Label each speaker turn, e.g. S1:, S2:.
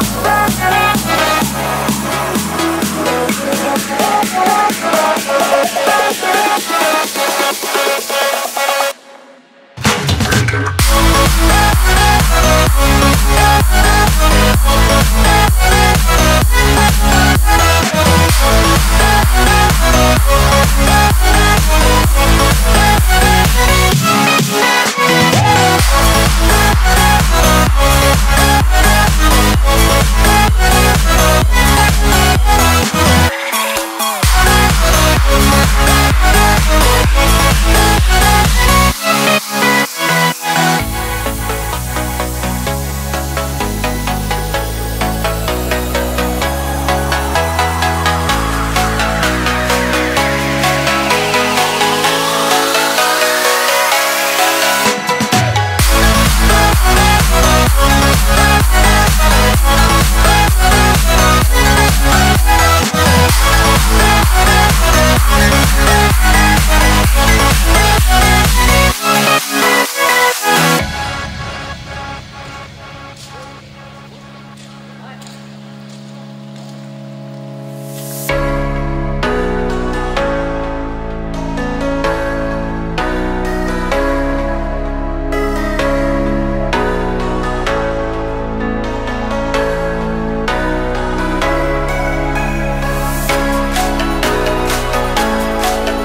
S1: love.